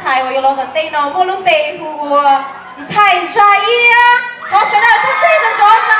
菜我有老的对呢，我拢背负我菜摘呀，好学到不对的着找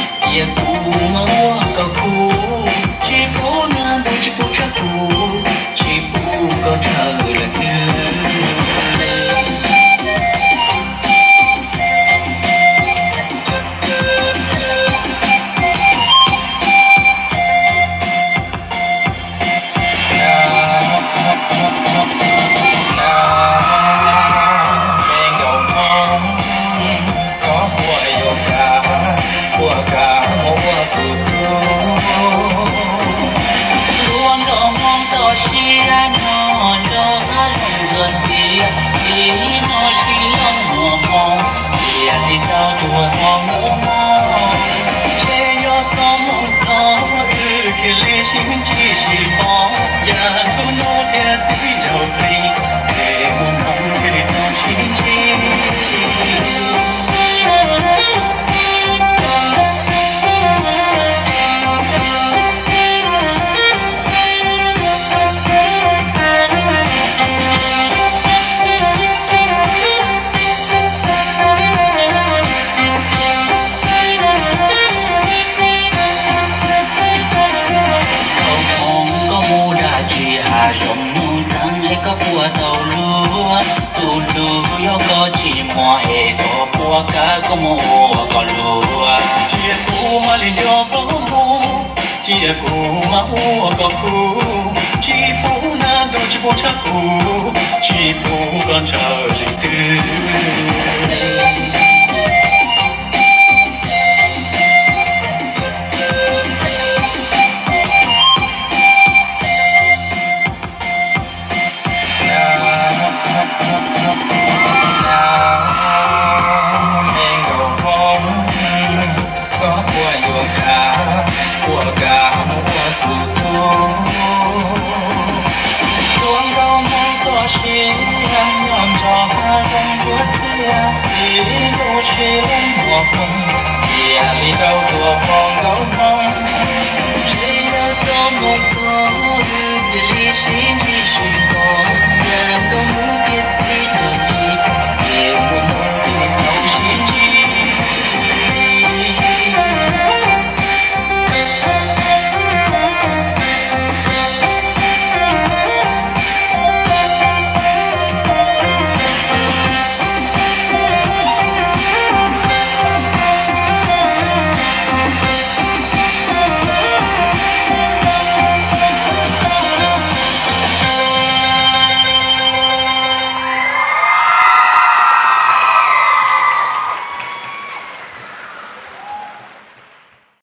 hai trong mu zanđi có phua tàu lu tu lu có chỉ mùa có phua cá cũng mua có lu ye cũng mà đi nữa có mu ye cũng có bùa tàu lúa tu lúa có chỉ mùa hệ có bùa cá có mùa có lúa chia cũ mà liền yo có mu chia cũ mà mua có cũ chỉ bù nam đâu chỉ bù chắc cũ chỉ bù con chờ lịch tư chế mùa không Kìa đi đâu của con gấu mong Chế đã gió một gió Đưa về lý xin đi sùng con Nhà có muốn biết